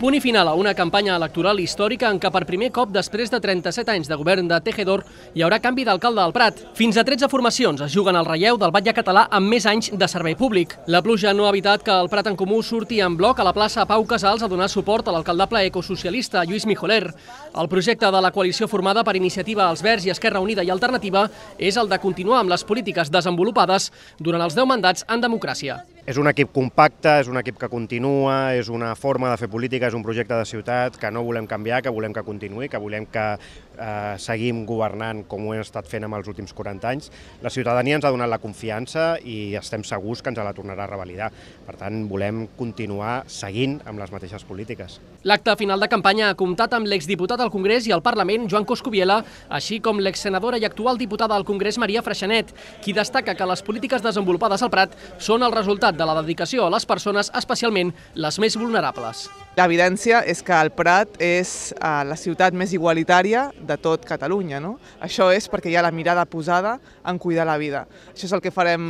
Punt i final a una campanya electoral històrica en què per primer cop després de 37 anys de govern de Tejedor hi haurà canvi d'alcalde del Prat. Fins a 13 formacions es juguen al relleu del batlle català amb més anys de servei públic. La pluja no ha evitat que el Prat en Comú surti en bloc a la plaça Pau Casals a donar suport a l'alcaldable ecosocialista Lluís Mijoler. El projecte de la coalició formada per Iniciativa als Verds i Esquerra Unida i Alternativa és el de continuar amb les polítiques desenvolupades durant els 10 mandats en democràcia. És un equip compacte, és un equip que continua, és una forma de fer política, és un projecte de ciutat que no volem canviar, que volem que continuï, que volem que eh, seguim governant com ho hem estat fent amb els últims 40 anys. La ciutadania ens ha donat la confiança i estem segurs que ens la tornarà a revalidar. Per tant, volem continuar seguint amb les mateixes polítiques. L'acte final de campanya ha comptat amb l'exdiputat al Congrés i al Parlament, Joan Coscubiela, així com l'exsenadora i actual diputada al Congrés, Maria Freixanet, qui destaca que les polítiques desenvolupades al Prat són el resultat de la dedicació a les persones, especialment les més vulnerables. L'evidència és que el Prat és eh, la ciutat més igualitària de tot Catalunya. No? Això és perquè hi ha la mirada posada en cuidar la vida. Això és el que farem,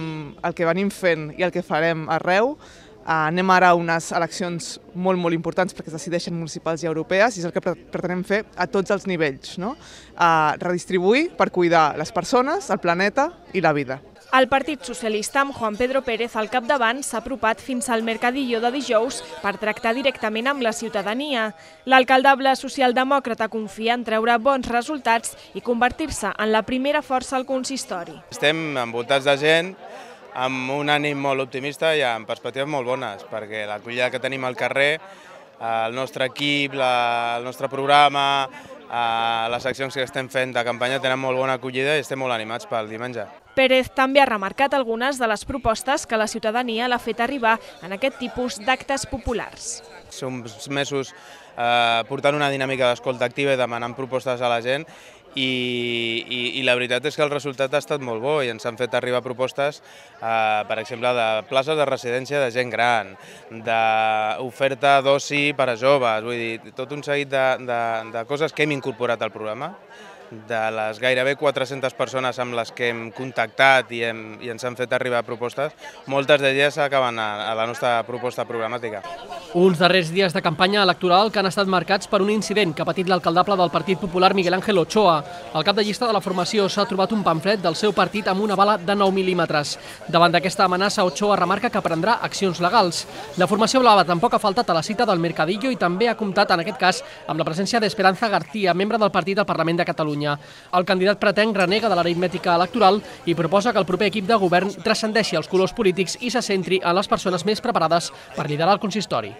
el que venim fent i el que farem arreu. Uh, anem ara a unes eleccions molt, molt importants perquè es decideixen municipals i europees i és el que pretenem fer a tots els nivells. No? Uh, redistribuir per cuidar les persones, el planeta i la vida. El Partit Socialista, amb Juan Pedro Pérez al capdavant, s'ha apropat fins al mercadillo de dijous per tractar directament amb la ciutadania. L'alcaldable socialdemòcrata confia en treure bons resultats i convertir-se en la primera força al consistori. Estem envoltats de gent amb un ànim molt optimista i amb perspectives molt bones, perquè l'acollida que tenim al carrer, el nostre equip, la, el nostre programa, eh, les accions que estem fent de campanya tenen molt bona acollida i estem molt animats pel diumenge. Pérez també ha remarcat algunes de les propostes que la ciutadania l'ha fet arribar en aquest tipus d'actes populars. Som mesos eh, portant una dinàmica d'escolta activa i demanant propostes a la gent i, i, i la veritat és que el resultat ha estat molt bo i ens han fet arribar propostes, eh, per exemple, de places de residència de gent gran, d'oferta d'oci per a joves, vull dir, tot un seguit de, de, de coses que hem incorporat al programa de les gairebé 400 persones amb les que hem contactat i, hem, i ens han fet arribar propostes, moltes d'elles acaben a, a la nostra proposta programàtica. Uns darrers dies de campanya electoral que han estat marcats per un incident que ha patit l'alcaldable del Partit Popular Miguel Ángel Ochoa. El cap de llista de la formació s'ha trobat un pamflet del seu partit amb una bala de 9 mil·límetres. Davant d'aquesta amenaça, Ochoa remarca que prendrà accions legals. La formació blava tampoc ha faltat a la cita del Mercadillo i també ha comptat, en aquest cas, amb la presència d'Esperanza García, membre del partit al Parlament de Catalunya. El candidat pretenc renega de l'aritmètica electoral i proposa que el proper equip de govern transcendeixi els colors polítics i se centri en les persones més preparades per liderar el consistori.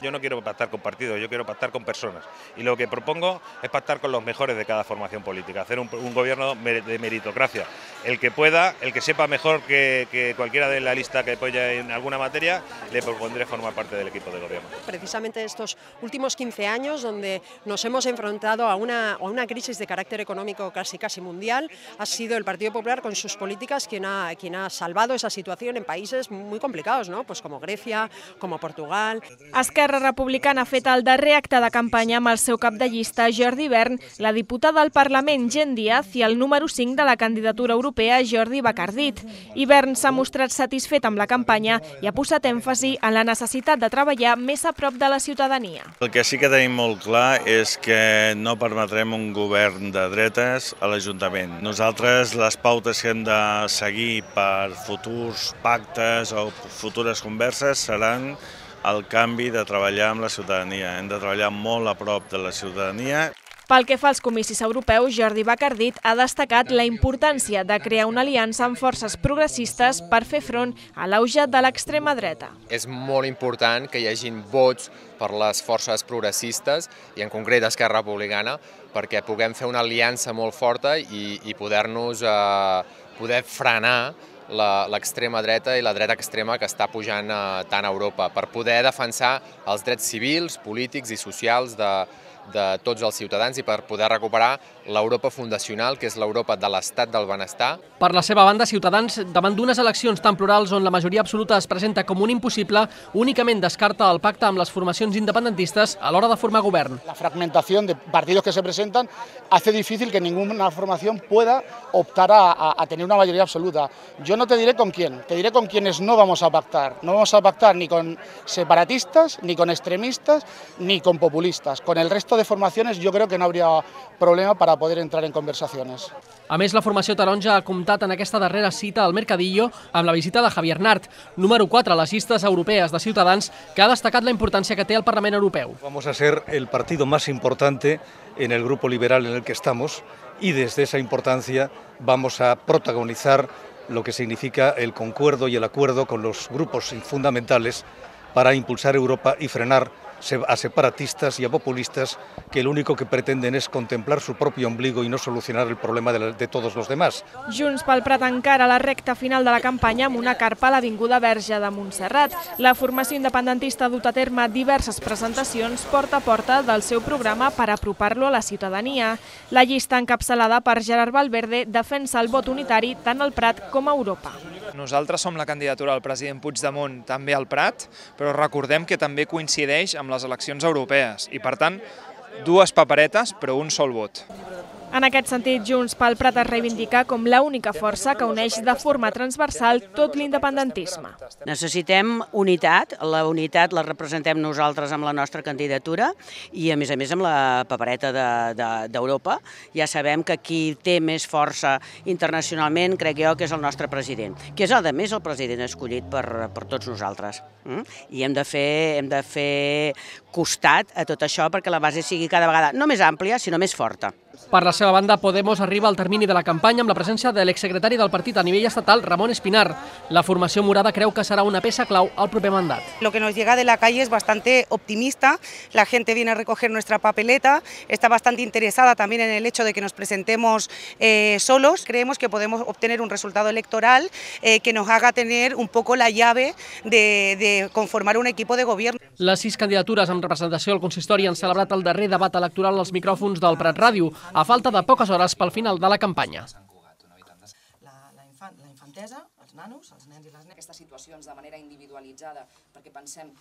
Yo no quiero pactar con partidos, yo quiero pactar con personas. Y lo que propongo es pactar con los mejores de cada formación política, hacer un, un gobierno de meritocracia. El que pueda, el que sepa mejor que, que cualquiera de la lista que apoya en alguna materia, le propondré formar parte del equipo de gobierno. Precisamente estos últimos 15 años donde nos hemos enfrentado a una, a una crisis de carácter económico casi casi mundial, ha sido el Partido Popular con sus políticas quien ha, quien ha salvado esa situación en países muy complicados, ¿no? pues como Grecia, como Portugal. Esquerra Republicana ha fet el darrer acte de campanya amb el seu cap de llista, Jordi Bern, la diputada al Parlament, Gent Díaz, i el número 5 de la candidatura europea, Jordi Bacardit. I Bern s'ha mostrat satisfet amb la campanya i ha posat èmfasi en la necessitat de treballar més a prop de la ciutadania. El que sí que tenim molt clar és que no permetrem un govern de dretes a l'Ajuntament. Nosaltres les pautes que hem de seguir per futurs pactes o futures converses seran el canvi de treballar amb la ciutadania. Hem de treballar molt a prop de la ciutadania. Pel que fa als comicis europeus, Jordi Bacardit ha destacat la importància de crear una aliança amb forces progressistes per fer front a l'auge de l'extrema dreta. És molt important que hi hagin vots per les forces progressistes i en concret Esquerra Republicana perquè puguem fer una aliança molt forta i, i poder-nos eh, poder frenar l'extrema dreta i la dreta extrema que està pujant eh, tant a Europa per poder defensar els drets civils, polítics i socials de, de tots els ciutadans i per poder recuperar l'Europa fundacional, que és l'Europa de l'estat del benestar. Per la seva banda, Ciutadans, davant d'unes eleccions tan plurals on la majoria absoluta es presenta com un impossible, únicament descarta el pacte amb les formacions independentistes a l'hora de formar govern. La fragmentación de partidos que se presentan hace difícil que ninguna formación pueda optar a, a, a tener una mayoría absoluta. Yo no te diré con quién, te diré con quienes no vamos a pactar. No vamos a pactar ni con separatistas, ni con extremistas, ni con populistas. Con el resto de formaciones yo creo que no habría problema para poder entrar en conversaciones. A més, la formació taronja ha comptat en aquesta darrera cita al Mercadillo amb la visita de Javier Nart, número 4 a les llistes europees de Ciutadans, que ha destacat la importància que té el Parlament Europeu. Vamos a ser el partido más importante en el grupo liberal en el que estamos y desde esa importancia vamos a protagonizar lo que significa el concuerdo y el acuerdo con los grupos fundamentales para impulsar Europa y frenar a separatistas y a populistas que lo único que pretenden es contemplar su propio ombligo y no solucionar el problema de, la, de todos los demás. Junts pel Prat encara la recta final de la campanya amb una carpa a l'Avinguda Verge de Montserrat. La formació independentista ha dut a terme diverses presentacions porta a porta del seu programa per apropar-lo a la ciutadania. La llista encapçalada per Gerard Valverde defensa el vot unitari tant al Prat com a Europa. Nosaltres som la candidatura del president Puigdemont també al Prat, però recordem que també coincideix amb les eleccions europees i, per tant, dues paperetes però un sol vot. En aquest sentit, Junts pel Prat es reivindica com l'única força que uneix de forma transversal tot l'independentisme. Necessitem unitat, la unitat la representem nosaltres amb la nostra candidatura i, a més a més, amb la papereta d'Europa. De, de, ja sabem que qui té més força internacionalment, crec jo, que és el nostre president, que és, a més, el president escollit per, per tots nosaltres. Mm? I hem de, fer, hem de fer costat a tot això perquè la base sigui cada vegada no més àmplia, sinó més forta. Per la seva banda, Podemos arriba al termini de la campanya amb la presència de l'exsecretari del partit a nivell estatal, Ramon Espinar. La formació morada creu que serà una peça clau al proper mandat. Lo que nos llega de la calle es bastante optimista, la gente viene a recoger nuestra papeleta, está bastante interesada también en el hecho de que nos presentemos eh, solos. Creemos que podemos obtener un resultado electoral eh, que nos haga tener un poco la llave de, de conformar un equipo de gobierno. Les sis candidatures amb representació al consistori han celebrat el darrer debat electoral als micròfons del Prat Ràdio, a falta de poques hores pel final de la campanya. La, la, infant, la infantesa, els nanos, els nens i les nenes, aquestes situacions de manera individualitzada, perquè pensem